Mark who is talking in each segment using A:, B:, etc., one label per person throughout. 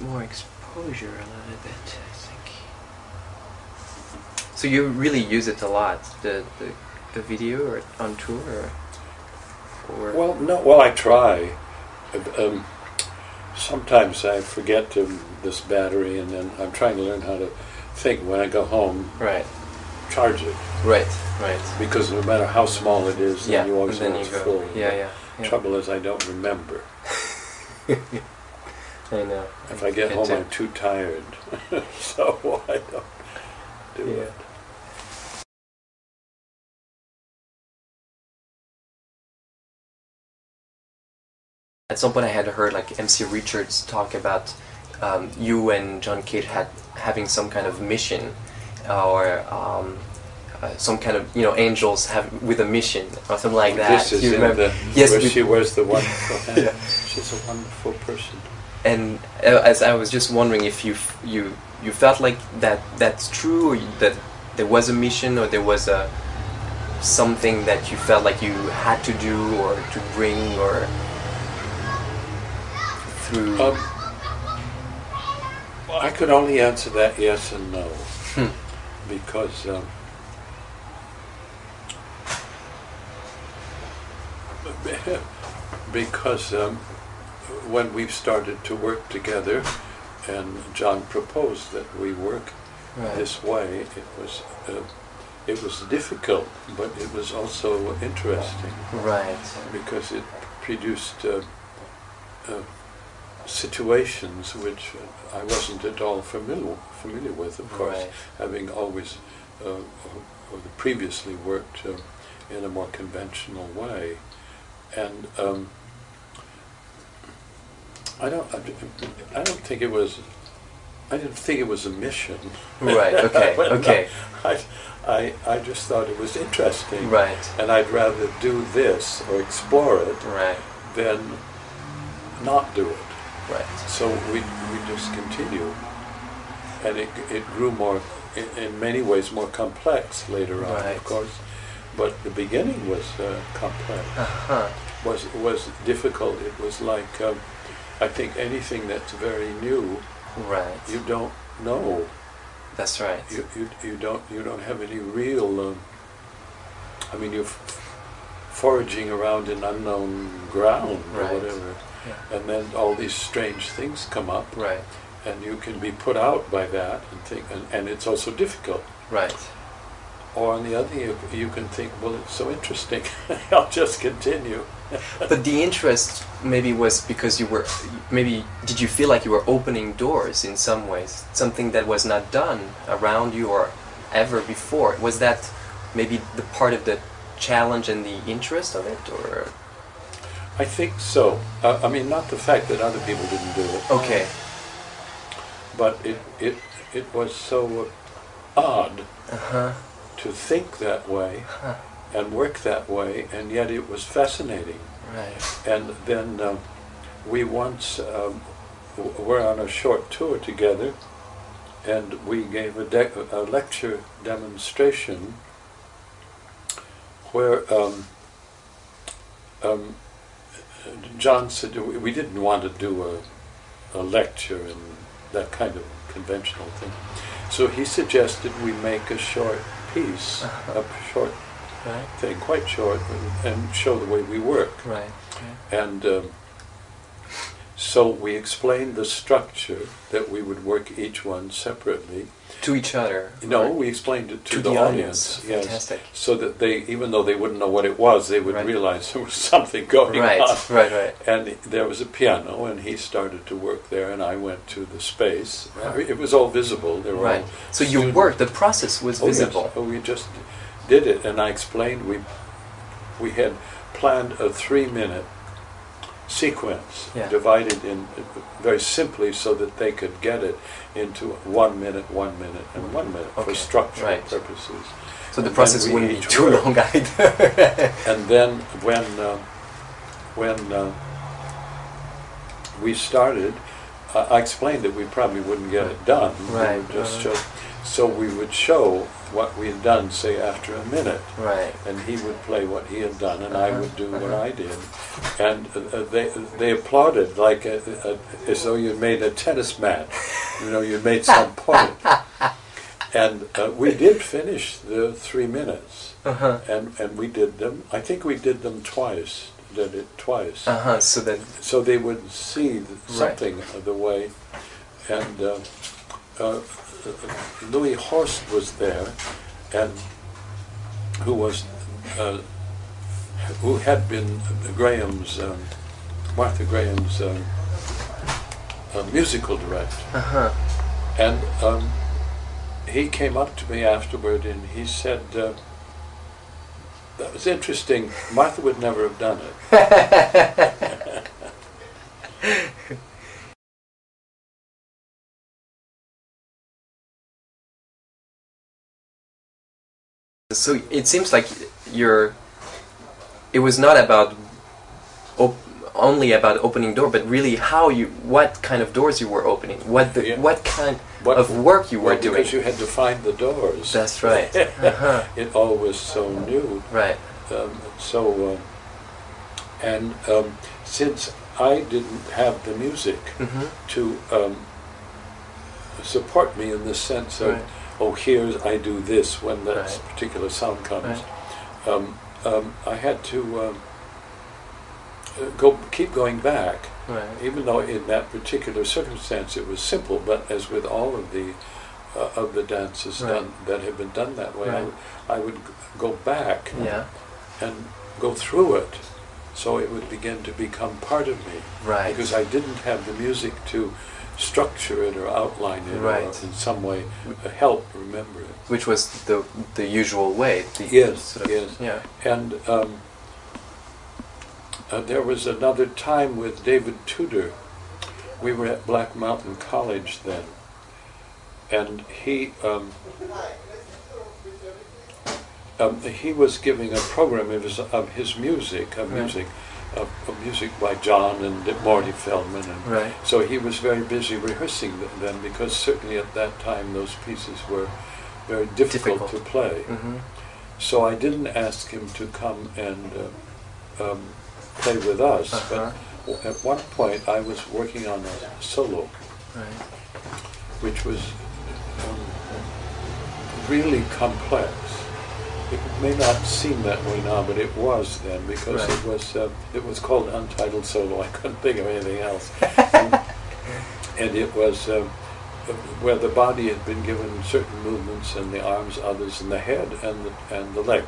A: more exposure a little bit. I think. So you really use it a lot, the the, the video or on tour, or, or
B: Well, no. Well, I try. Um, sometimes I forget to, this battery, and then I'm trying to learn how to think when I go home.
A: right,
B: Charge it
A: right, right.
B: because no matter how small it is, then
A: Yeah,
B: you always
A: and then
B: know it's full.
A: Yeah, yeah. yeah.
B: Trouble is, I don't remember.
A: I know.
B: If I get home, I'm too tired, so I don't do
A: Yeah.
B: it.
A: At some point, I had heard like MC Richards talk about um, you and John Cage had having some kind of mission, or um, uh, some kind of you know angels have with a mission or something like that.
B: This is
A: You remember?
B: the
A: Yes,
B: where
A: we-
B: she was the wonderful hat.
A: Yeah.
B: She's a wonderful person.
A: And uh, as I was just wondering if you f- you you felt like that that's true, or you, that there was a mission, or there was a something that you felt like you had to do or to bring or through.
B: Um, I could only answer that yes and no
A: Hmm.
B: because um, because um, when we started to work together and John proposed that we work
A: right.
B: this way, it was uh, it was difficult, but it was also interesting
A: Right.
B: because it produced uh, uh, situations which I wasn't at all familiar familiar with. Of course,
A: Right.
B: having always uh, previously worked uh, in a more conventional way, and um, I don't I don't think it was. I didn't think it was a mission.
A: Right, okay, okay.
B: I, I, I just thought it was interesting.
A: Right.
B: And I'd rather do this or explore it
A: Right.
B: than not do it.
A: Right.
B: So we, we just continued. And it, it grew more, in, in many ways, more complex later on,
A: Right.
B: of course. But the beginning was uh, complex,
A: Uh huh.
B: was, was difficult. It was like, um, I think anything that's very new,
A: Right.
B: you don't know.
A: That's right.
B: You, you, you don't you don't have any real. Um, I mean, you're f- foraging around in unknown ground
A: Right.
B: or whatever,
A: Yeah.
B: and then all these strange things come up,
A: Right.
B: and you can be put out by that and think, and, and it's also difficult.
A: Right.
B: Or on the other, you, you can think, well, it's so interesting, I'll just continue.
A: But the interest maybe was because you were maybe did you feel like you were opening doors in some ways? Something that was not done around you or ever before? Was that maybe the part of the challenge and the interest of it or?
B: I think so. Uh, I mean, not the fact that other people didn't do it.
A: okay.
B: But it, it, it was so odd.
A: Uh-huh
B: to think that way
A: Huh.
B: and work that way, and yet it was fascinating.
A: right
B: And then um, we once um, w- were on a short tour together, and we gave a, de- a lecture demonstration where um, um, John said we we didn't want to do a, a lecture and that kind of conventional thing. So he suggested we make a short piece,
A: Uh-huh.
B: a short
A: right
B: thing, quite short, and, show the way we work.
A: right
B: And um, so we explained the structure that we would work each one separately.
A: To each other
B: No,
A: or
B: we explained it to,
A: to
B: the,
A: the
B: audience.
A: audience.
B: yes,
A: Fantastic.
B: so that they, even though they wouldn't know what it was, they would
A: Right.
B: realize there was something going
A: right
B: on.
A: right right right.
B: And there was a piano, and he started to work there, and I went to the space. It was all visible. They were
A: right
B: all
A: so you worked the process was
B: Oh, yes.
A: visible
B: Oh, we just did it, and I explained we we had planned a three-minute sequence
A: Yeah.
B: divided in very simply so that they could get it into one minute, one minute, and one minute for
A: Okay,
B: structural
A: right.
B: purposes.
A: so the process wouldn't be too long either
B: And then when uh, when uh, we started, I, I explained that we probably wouldn't get it done.
A: Right,
B: We would just
A: uh-huh.
B: So we would show what we had done, say after a minute,
A: Right.
B: and he would play what he had done, and I
A: Uh-huh,
B: would do what
A: uh-huh.
B: I did, and uh, uh, they they applauded like a, a, as though you'd made a tennis match, you know, you'd made some point. And uh, we did finish the three minutes,
A: Uh-huh.
B: and and we did them. I think we did them twice. Did it twice
A: Uh-huh. So that
B: so they would see th-
A: Right.
B: something of the way. And uh, uh, Louis Horst was there, and who was uh, who had been Graham's um, Martha Graham's um, uh, musical director,
A: uh-huh.
B: and um, he came up to me afterward and he said. Uh, that was interesting. Martha would never have done it.
A: So it seems like you're. It was not about op- only about opening door, but really how you, what kind of doors you were opening, what the,
B: Yeah.
A: what kind
B: What-
A: of work you were
B: Well,
A: doing.
B: Because you had to find the doors.
A: That's right. Uh-huh.
B: it all was so new.
A: Right.
B: Um, so, uh, and um, since I didn't have the music
A: hmm
B: to um, support me in the sense of,
A: Right.
B: Oh, here's I do this when that
A: Right.
B: particular sound comes,
A: Right.
B: um, um, I had to um, uh, go keep going back
A: Right.
B: even though in that particular circumstance it was simple, but as with all of the uh, of the dances done that have been done that way, I I would go back
A: Yeah.
B: and go through it, so it would begin to become part of me
A: Right.
B: because I didn't have the music to structure it or outline it
A: Right.
B: or in some way help remember it.
A: Which was the the usual way. The
B: Yes,
A: sort of-
B: yes.
A: Yeah.
B: And um, uh, there was another time with David Tudor. We were at Black Mountain College then, and he um, um, he was giving a program of his, of his music, of music, of, of music by John and Morty Feldman, and
A: Right.
B: so he was very busy rehearsing th- them because certainly at that time those pieces were very difficult,
A: Difficult.
B: to play.
A: hmm
B: So I didn't ask him to come and uh, um, play with us,
A: Uh-huh.
B: but w- at one point I was working on a solo,
A: Right.
B: which was um, really complex. It may not seem that way now, but it was then because
A: Right.
B: it was uh, it was called Untitled Solo. I couldn't think of anything else, and, and it was. Um, where the body had been given certain movements and the arms others and the head and the, and the legs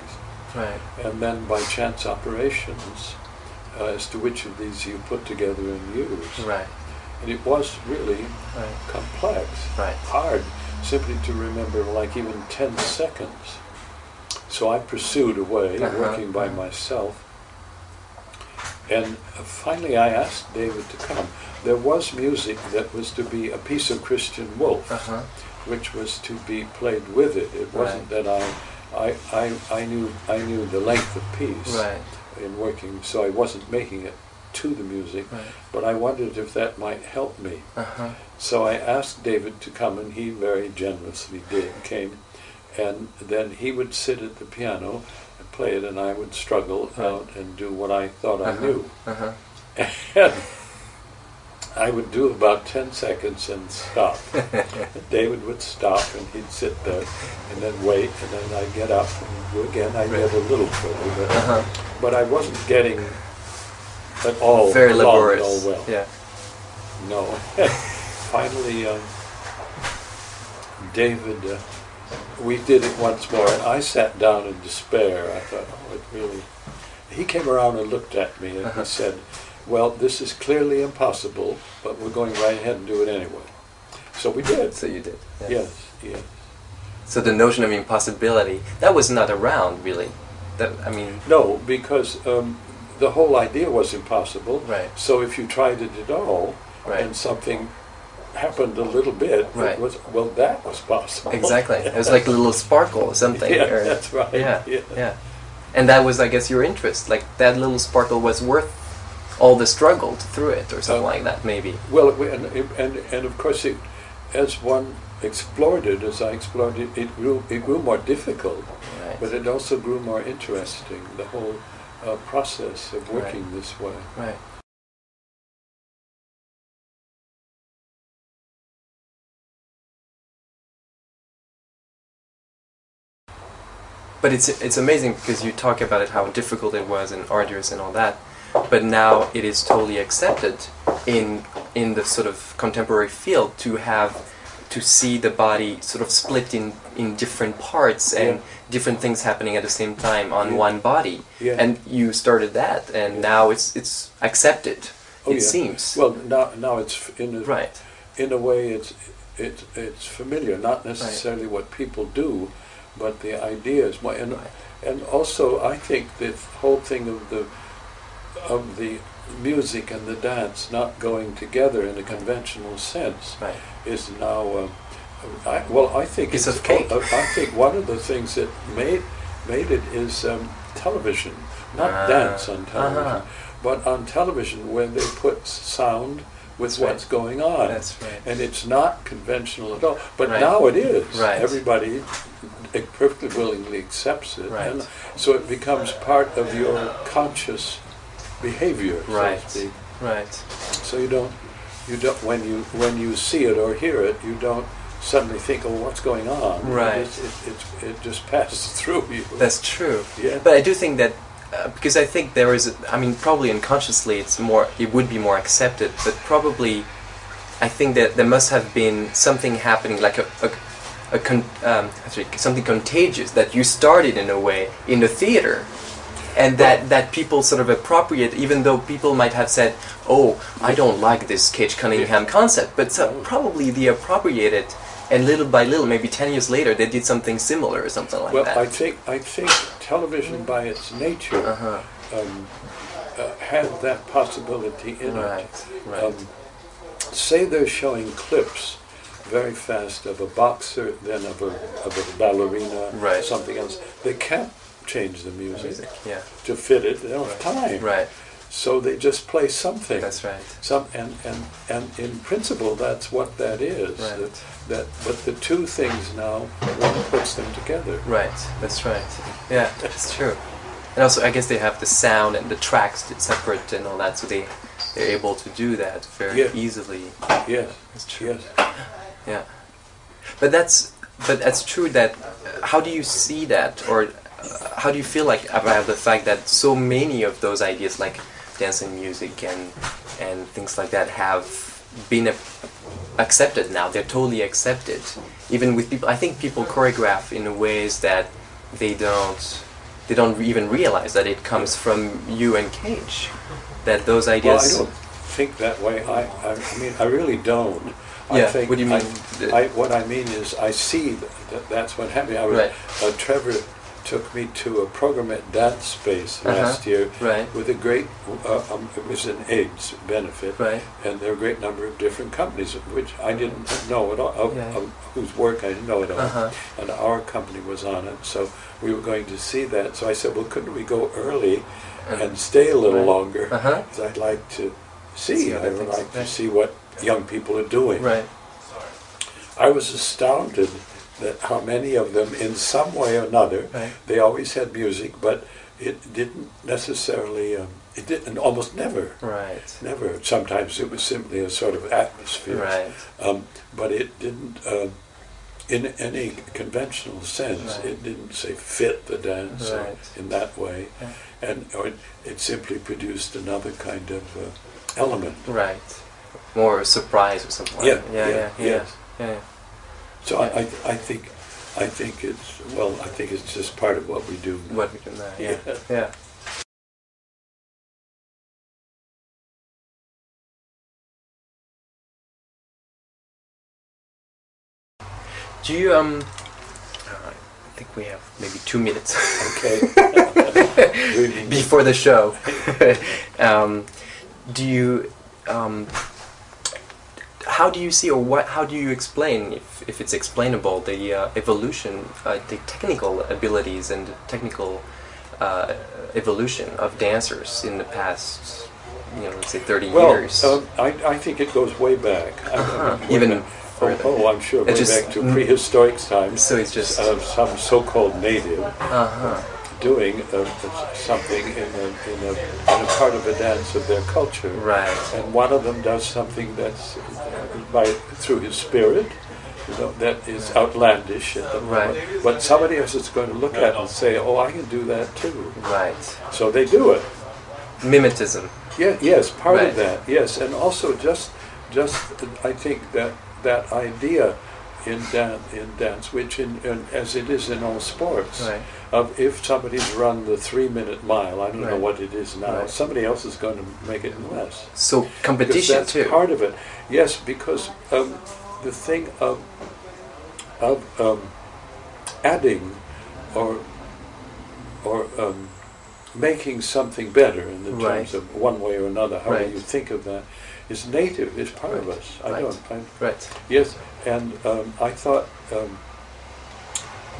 A: Right.
B: and then by chance operations uh, as to which of these you put together and use.
A: Right.
B: And it was really
A: Right.
B: complex,
A: Right.
B: hard simply to remember like even 10 seconds. So I pursued a way,
A: Uh-huh,
B: working by myself. And uh, finally I asked David to come. There was music that was to be a piece of Christian Wolff
A: Uh-huh.
B: which was to be played with it. It wasn't that I, I, I, I knew I knew the length of piece
A: Right.
B: in working, so I wasn't making it to the music.
A: Right.
B: But I wondered if that might help me.
A: Uh-huh.
B: So I asked David to come, and he very generously did came, and then he would sit at the piano and play it, and I would struggle
A: Right.
B: out and do what I thought I
A: Uh-huh.
B: knew.
A: Uh-huh.
B: And I would do about 10 seconds and stop. David would stop and he'd sit there and then wait and then I'd get up and do again. I'd get a little further, but,
A: Uh-huh.
B: but I wasn't getting at all
A: Very laborious.
B: all well.
A: Yeah.
B: No. Finally, um, David, uh, we did it once more and I sat down in despair. I thought, oh, it really... He came around and looked at me and
A: Uh-huh.
B: he said, well, this is clearly impossible, but we're going right ahead and do it anyway. So we did.
A: So you did. yeah.
B: Yes, yes.
A: So the notion of impossibility that was not around really. That I mean.
B: No, because um, the whole idea was impossible.
A: Right.
B: So if you tried it at all,
A: Right.
B: and something happened a little bit,
A: Right.
B: was well, that was possible.
A: Exactly. It was like a little sparkle or something.
B: Yeah,
A: or-
B: that's right.
A: Yeah,
B: Yeah.
A: yeah. And that was, I guess, your interest. Like that little sparkle was worth all the struggle to through it, or something
B: Uh,
A: like that, maybe.
B: Well, and, and, and of course, it, as one explored it, as I explored it, it grew, it grew more difficult,
A: Right.
B: but it also grew more interesting, the whole uh, process of working this way.
A: right. But it's it's amazing because you talk about it how difficult it was and arduous and all that, but now it is totally accepted in in the sort of contemporary field to have to see the body sort of split in in different parts and
B: Yeah.
A: different things happening at the same time on
B: Yeah.
A: one body.
B: Yeah.
A: And you started that, and now it's it's accepted.
B: Oh,
A: it seems.
B: Well, now, now it's in a,
A: right.
B: in a way it's it, it's familiar, not necessarily what people do, but the ideas. And, and also, I think the whole thing of the of the music and the dance not going together in a conventional sense
A: Right.
B: is now. Um, I, well, I think
A: Piece
B: it's
A: of cake.
B: uh, I think one of the things that made made it is um, television, not
A: Ah,
B: dance on television,
A: uh-huh.
B: but on television when they put sound with
A: right.
B: what's going on.
A: That's right.
B: And it's not conventional at all. But
A: Right.
B: now it is.
A: Right.
B: Everybody perfectly willingly accepts it.
A: Right.
B: And so it becomes part of your conscious behavior,
A: Right.
B: speak.
A: Right.
B: So you don't, you don't when you when you see it or hear it, you don't suddenly think, "Oh, what's going on?"
A: Right.
B: It, it, it, it just passes through you.
A: That's true.
B: Yeah.
A: But I do think that uh, because I think there is, I mean, probably unconsciously it's more, it would be more accepted, but probably I think that there must have been something happening, like a, a, a con, um, actually something contagious that you started in a way in the theater. And that, that people sort of appropriate, even though people might have said, "Oh, I don't like this Cage Cunningham concept," but so probably they appropriated, and little by little, maybe ten years later, they did something similar or something like
B: well,
A: that.
B: I think I think television by its nature
A: uh-huh.
B: um, uh, had that possibility in
A: Right,
B: it.
A: right.
B: Um, say they're showing clips very fast of a boxer, then of a, of a ballerina,
A: Right.
B: something else. They can't change the music,
A: Music, yeah.
B: to fit it. They don't have time.
A: Right,
B: So they just play something.
A: that's right.
B: Some and, and, and in principle, that's what that is.
A: Right.
B: That, that, but the two things now, one puts them together.
A: Right, that's right. Yeah, that's true. And also, I guess they have the sound and the tracks separate and all that, so they they're able to do that very
B: Yeah.
A: easily.
B: Yes.
A: That's true.
B: Yes.
A: Yeah, but that's but that's true. That uh, how do you see that, or uh, how do you feel like about the fact that so many of those ideas, like dance and music and and things like that, have been a, accepted now? They're totally accepted, even with people. I think people choreograph in ways that they don't they don't even realize that it comes from you and Cage. That those
B: Well, I don't think that way. I, I, I mean, I really don't. I
A: Yeah,
B: think
A: what do you mean?
B: I, I, what I mean is, I see that that's what happened. I was,
A: Right.
B: uh, Trevor took me to a program at Dance Space
A: Uh-huh.
B: last year
A: Right.
B: with a great, uh, um, it was an AIDS benefit,
A: Right.
B: and there were a great number of different companies, which I didn't know at all, of,
A: Yeah.
B: of whose work I didn't know at all.
A: Uh-huh.
B: And our company was on it, so we were going to see that. So I said, well, couldn't we go early and stay a little
A: Right.
B: longer?
A: Uh-huh.
B: Because I'd like to see,
A: See
B: I would
A: things,
B: like to
A: right.
B: see what young people are doing.
A: Right.
B: I was astounded that how many of them, in some way or another,
A: Right.
B: they always had music, but it didn't necessarily, um, it didn't, almost never,
A: Right.
B: never. Sometimes it was simply a sort of atmosphere.
A: Right.
B: Um, but it didn't, um, in any conventional sense,
A: Right.
B: it didn't say fit the dance
A: Right.
B: in that way,
A: Yeah.
B: and or it, it simply produced another kind of uh, element.
A: Right. More surprise or something like
B: Yeah,
A: that. Yeah,
B: yeah,
A: yeah, yeah.
B: yes.
A: yeah, yeah.
B: So I, I, I think, I think it's well, I think it's just part of what we do.
A: What we can uh, yeah.
B: Yeah.
A: yeah. Do you um uh, I think we have maybe two minutes
B: Okay.
A: Before the show. um, do you um, how do you see or what how do you explain if, if it's explainable the uh, evolution uh, the technical abilities and the technical uh, evolution of dancers in the past you know, let's say 30
B: Well,
A: years.
B: um, I, I think it goes way back. Mean,
A: Even
B: back. Oh, oh, I'm sure, way back to prehistoric times.
A: so it's just.
B: Uh, some so-called native
A: uh-huh.
B: Doing uh, something in a, in, a, in a part of a dance of their culture.
A: Right.
B: And one of them does something that's uh, by through his spirit, you know, that is outlandish at the moment.
A: Right.
B: But somebody else is going to look at it and say, "Oh, I can do that too."
A: Right.
B: So they do it.
A: Mimetism.
B: Yeah, yes, part
A: Right.
B: of that. Yes, and also just, just I think that that idea in dance, in dance, which in, in as it is in all sports,
A: Right.
B: of if somebody's run the three-minute mile, I don't know what it is now.
A: Right.
B: Somebody else is going to make it in less.
A: So competition
B: that's
A: too.
B: part of it. Yes, because um, the thing of of um, adding or or um, making something better in the
A: Right.
B: terms of one way or another, however
A: Right.
B: you think of that, is native. Is part of us. I
A: Right.
B: don't. I,
A: Right.
B: yes, and um, I thought um,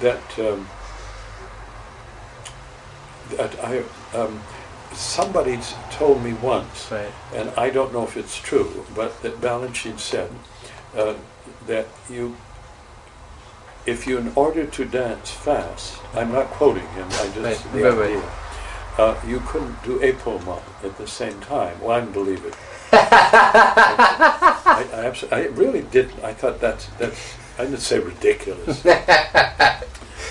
B: that um, that I. Um, Somebody told me once
A: Right.
B: and I don't know if it's true, but that Balanchine said uh, that you, if you, in order to dance fast, I'm not quoting him, I just
A: Right,
B: the
A: right,
B: idea, uh, you couldn't do a épaulement at the same time. Well, I believe it. I, I, abso- I really didn't. I thought that's that's. I didn't say ridiculous.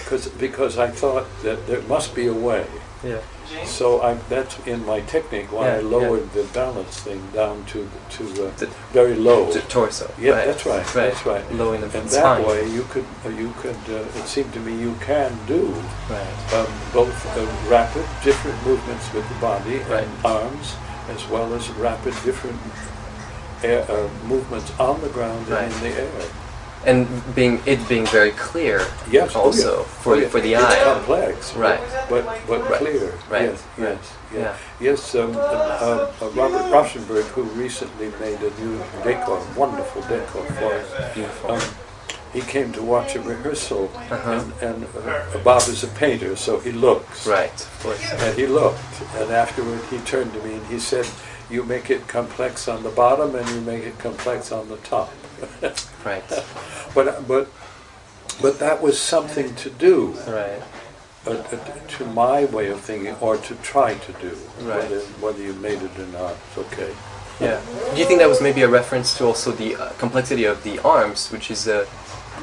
B: Because because I thought that there must be a way.
A: Yeah.
B: So I, that's in my technique why
A: Yeah,
B: I
A: yeah.
B: lowered the balance thing down to to uh,
A: The-
B: very low.
A: To torso.
B: yeah,
A: right.
B: that's right, That's right.
A: Low in the
B: And
A: spine.
B: that way you could uh, you could uh, it seemed to me you can do
A: Right.
B: um, both uh, rapid different movements with the body
A: Right.
B: and arms as well as rapid different air, uh, movements on the ground
A: Right.
B: and in the air.
A: And being it being very clear.
B: Yes, oh,
A: Also
B: yeah.
A: for
B: Oh, yeah.
A: for the
B: it's
A: eye.
B: complex,
A: Right.
B: But but
A: Right.
B: clear.
A: Right.
B: Yes,
A: Right.
B: yes, yeah.
A: Yeah.
B: Yes, um, uh, uh, Robert Rauschenberg, who recently made a new decor, wonderful decor for us.
A: Beautiful.
B: Um, he came to watch a rehearsal,
A: Uh-huh.
B: and, and uh, Bob is a painter, so he looks.
A: right.
B: And he looked, and afterward he turned to me and he said, "You make it complex on the bottom, and you make it complex on the top."
A: Right.
B: but but but that was something to do.
A: Right.
B: uh, uh, to my way of thinking, or to try to do.
A: Right.
B: Whether, whether you made it or not, it's okay.
A: Yeah. Do you think that was maybe a reference to also the uh, complexity of the arms, which is a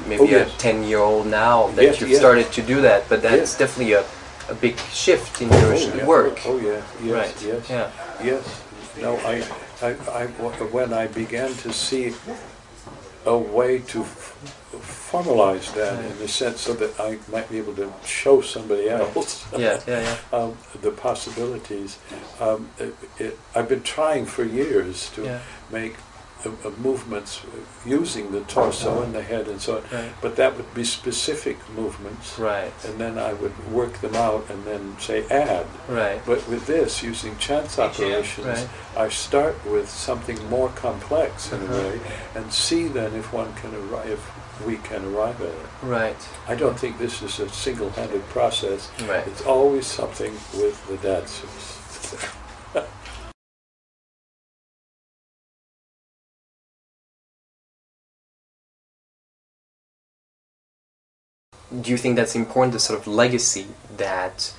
A: maybe
B: Oh, yes.
A: a ten-year-old now that
B: Yes,
A: you've
B: yes.
A: started to do that, but that's definitely a, a big shift in your
B: yeah.
A: work.
B: Oh yeah. Yes.
A: right.
B: Yes.
A: Yeah.
B: Yes. No, I, I, I, when I began to see a way to f- formalize that in the sense so that I might be able to show somebody else
A: Yeah. Yeah. Yeah.
B: um, the possibilities. Um, it, it, I've been trying for years to
A: Yeah.
B: make uh, uh, movements using the torso and the head and so on,
A: Right.
B: but that would be specific movements,
A: Right.
B: and then I would work them out and then say add.
A: Right.
B: But with this, using chance operations,
A: Right.
B: I start with something more complex in
A: Uh-huh.
B: a way, and see then if one can arrive, if we can arrive at it.
A: Right.
B: I don't think this is a single-handed process.
A: Right.
B: It's always something with the dancers.
A: do you think that's important the sort of legacy that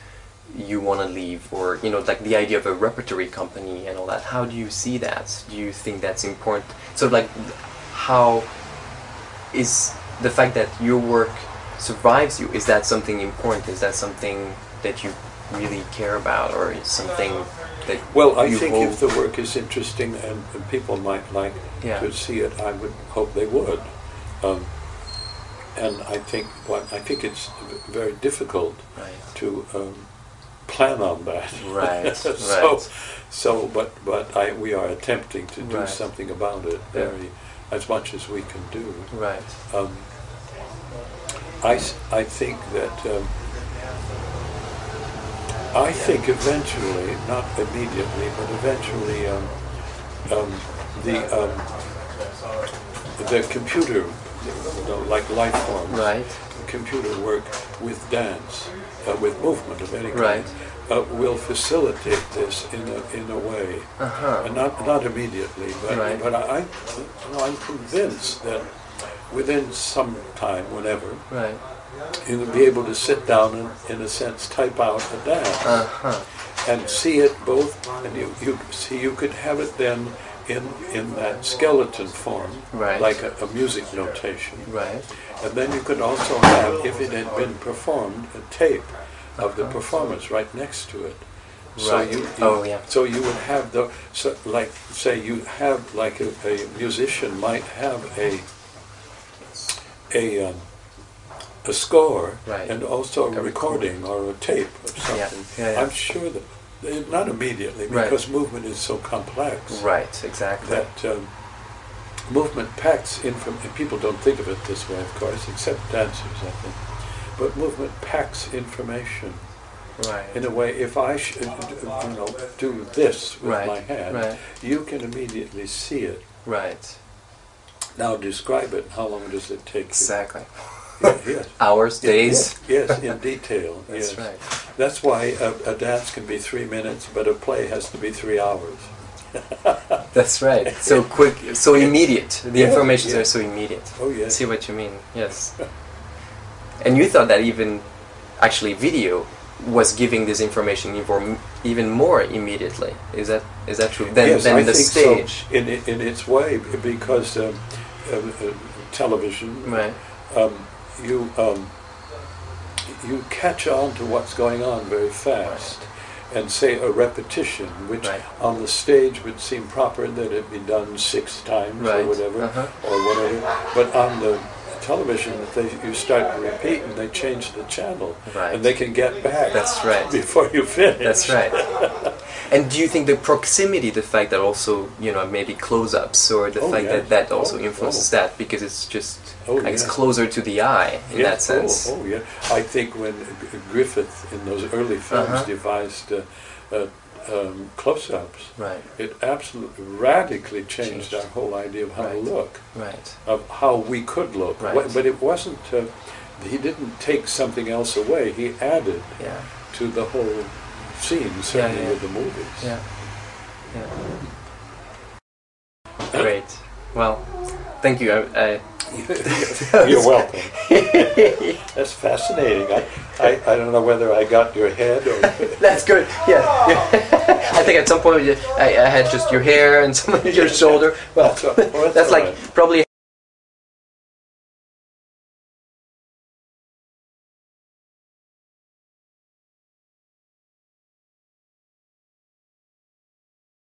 A: you want to leave or you know like the idea of a repertory company and all that how do you see that do you think that's important sort of like how is the fact that your work survives you is that something important is that something that you really care about or is something that
B: Well, I
A: you
B: think
A: hold
B: if the work is interesting and, and people might like
A: Yeah.
B: to see it, I would hope they would. Um, and I think what I think it's very difficult
A: right
B: to um, plan on that.
A: Right,
B: so,
A: right.
B: so, but but I we are attempting to do
A: Right.
B: something about it
A: Yeah.
B: as much as we can do.
A: right
B: Um, I, I think that um, I think eventually, not immediately, but eventually, um, um, the um, the computer, you know, like life forms,
A: right
B: computer work with dance, uh, with movement of any kind,
A: Right.
B: uh, will facilitate this in a, in a way.
A: Uh-huh.
B: And not, not immediately, but,
A: Right.
B: but I, I, you know, I'm convinced that within some time, whenever,
A: Right.
B: you'll be able to sit down and, in a sense, type out a dance
A: Uh-huh.
B: and see it both, and you, you see you could have it then in in that skeleton form,
A: Right.
B: like a, a music notation,
A: Right.
B: and then you could also have, if it had been performed, a tape of the performance right next to it. So
A: Right.
B: you, you
A: Oh, yeah.
B: so you would have the so like say you have like a, a musician might have a a um, a score
A: Right.
B: and also a recording or a tape
A: Yeah.
B: something.
A: Yeah, yeah.
B: I'm sure that not immediately
A: Right.
B: because movement is so complex
A: Right. Exactly.
B: that um, movement packs information. People don't think of it this way, of course, except dancers, I think. But movement packs information
A: right.
B: in a way. If I should, you know, do this with
A: Right,
B: my hand,
A: right.
B: you can immediately see it.
A: Right.
B: Now describe it. How long does it take?
A: Exactly.
B: Yeah, yes.
A: Hours, days.
B: Yes, in detail.
A: That's
B: yes.
A: right.
B: That's why a, a dance can be three minutes, but a play has to be three hours.
A: That's right. So quick, so immediate. The
B: Yeah,
A: informations
B: yeah.
A: are so immediate.
B: Oh yes.
A: see what you mean. Yes. and you thought that even actually video was giving this information even even more immediately. Is that is that true? Than,
B: yes,
A: than
B: I
A: the
B: think
A: stage.
B: so. In in its way, because um, um, uh, television,
A: Right.
B: um, you um, you catch on to what's going on very fast. And say a repetition, which
A: Right.
B: on the stage would seem proper that it be done six times
A: Right.
B: or whatever,
A: Uh-huh.
B: or whatever. But on the television, that they, you start to repeat and they change the channel,
A: Right.
B: and they can get back.
A: That's right.
B: Before you finish.
A: That's right. and do you think the proximity, the fact that also you know maybe close-ups, or the
B: Oh,
A: fact that that also
B: Oh,
A: influences
B: oh.
A: that because it's just
B: Oh,
A: I guess
B: yeah.
A: closer to the eye in that sense.
B: Oh, oh, yeah. I think when Griffith in those early films
A: Uh-huh.
B: devised uh, uh, um, close-ups,
A: Right.
B: it absolutely radically changed
A: Changed.
B: our whole idea of how
A: Right.
B: to look,
A: Right.
B: of how we could look.
A: Right.
B: But it wasn't. Uh, he didn't take something else away. He added
A: Yeah.
B: to the whole scene, certainly
A: yeah.
B: with the movies.
A: Yeah. Yeah. Great. Well, thank you. I, I
B: You're welcome. That's fascinating. I, I, I don't know whether I got your head or.
A: That's good. Yeah. Think at some point you- I, I had just your hair and some of your shoulder. Well,
B: That's all- well, that's
A: that's
B: all
A: like probably